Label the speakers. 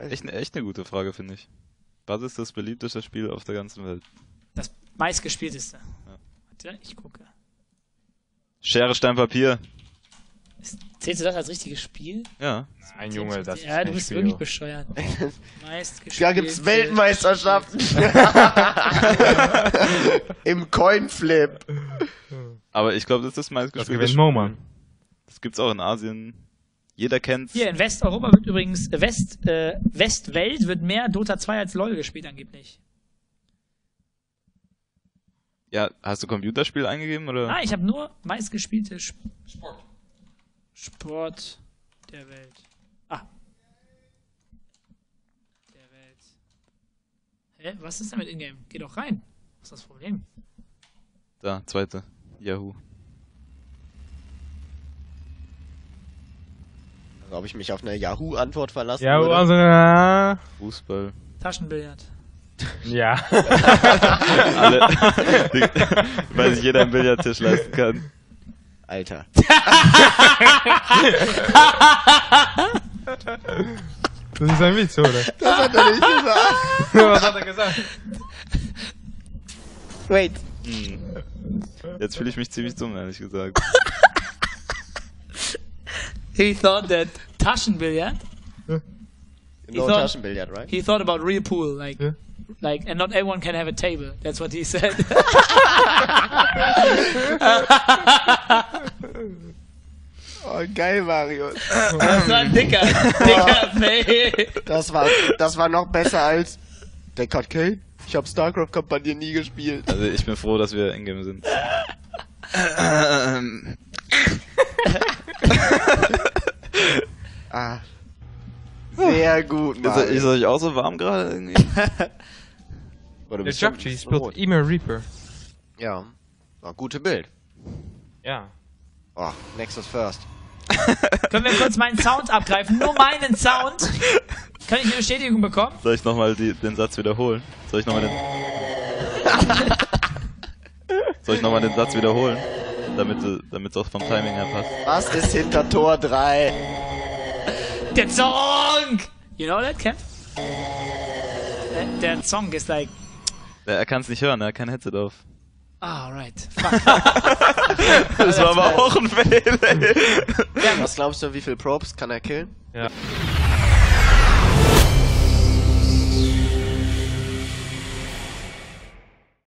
Speaker 1: echt, eine- echt eine gute Frage, finde ich. Was ist das beliebteste Spiel auf der ganzen Welt?
Speaker 2: Das meistgespielteste. Warte, ich gucke.
Speaker 1: Schere, Stein, Papier.
Speaker 2: Ist- Zählst du das als richtiges Spiel?
Speaker 1: Ja.
Speaker 3: Nein, Junge, das
Speaker 2: ja,
Speaker 3: ist
Speaker 2: du
Speaker 3: kein
Speaker 2: bist
Speaker 3: Spiel.
Speaker 2: wirklich bescheuert. Meistgespielt.
Speaker 4: Da gibt's Weltmeisterschaften. Im Coinflip.
Speaker 1: Aber ich glaube, das ist das
Speaker 3: Das
Speaker 1: meistgespielte
Speaker 3: gewinnt Mann.
Speaker 1: Das gibt's auch in Asien. Jeder kennt's.
Speaker 2: Hier in Westeuropa wird übrigens West, äh, Westwelt wird mehr Dota 2 als LoL gespielt angeblich.
Speaker 1: Ja, hast du Computerspiel eingegeben oder?
Speaker 2: Ah, ich habe nur meistgespielte Sp Sport. Sport der Welt. Ah. Der Welt. Hä? Was ist denn mit Ingame? Geh doch rein. Was ist das Problem?
Speaker 1: Da, zweite. Yahoo.
Speaker 4: Ob ich mich auf eine Yahoo-Antwort verlassen
Speaker 3: Ja,
Speaker 4: würde?
Speaker 3: also, äh,
Speaker 1: Fußball.
Speaker 2: Taschenbillard.
Speaker 3: ja.
Speaker 1: Alle. Weil sich jeder einen Billardtisch leisten kann.
Speaker 4: Alter.
Speaker 3: Das ist ein Witz, oder?
Speaker 4: Das hat er nicht gesagt.
Speaker 3: Was hat er gesagt?
Speaker 4: Wait.
Speaker 1: Hm. Jetzt fühle ich mich ziemlich dumm, ehrlich gesagt.
Speaker 2: He thought that Taschenbillard.
Speaker 4: No
Speaker 2: thought-
Speaker 4: Taschenbillard, right?
Speaker 2: He thought about real pool, like,
Speaker 3: Yeah.
Speaker 2: like, and not everyone can have a table. That's what he said.
Speaker 4: Oh, geil, Marius.
Speaker 2: das war ein dicker, dicker Fail.
Speaker 4: Das war, das war noch besser als Deckard Kane. Ich habe StarCraft-Kampagne nie gespielt.
Speaker 1: Also ich bin froh, dass wir Ingame sind.
Speaker 4: Sehr gut,
Speaker 1: Ist, ist
Speaker 4: Marius.
Speaker 1: euch auch so warm gerade irgendwie?
Speaker 4: Oder
Speaker 3: Der
Speaker 4: rot?
Speaker 3: spielt immer Reaper.
Speaker 4: Ja. War gute Bild.
Speaker 3: Ja.
Speaker 4: Oh, Nexus First.
Speaker 2: Können wir kurz meinen Sound abgreifen? Nur meinen Sound. Kann ich eine Bestätigung bekommen?
Speaker 1: Soll ich nochmal den Satz wiederholen? Soll ich nochmal den... Soll ich nochmal den Satz wiederholen? Damit es auch vom Timing her passt.
Speaker 4: Was ist hinter Tor 3?
Speaker 2: Der Song! You know that, Ken? Der, der Song ist like,
Speaker 1: Ja, Er kann es nicht hören, er hat kein Headset auf.
Speaker 2: ah, right. Fuck.
Speaker 1: Das war aber auch ein Fail, ey.
Speaker 4: Was glaubst du, wie viel Probes kann er killen?
Speaker 3: Ja.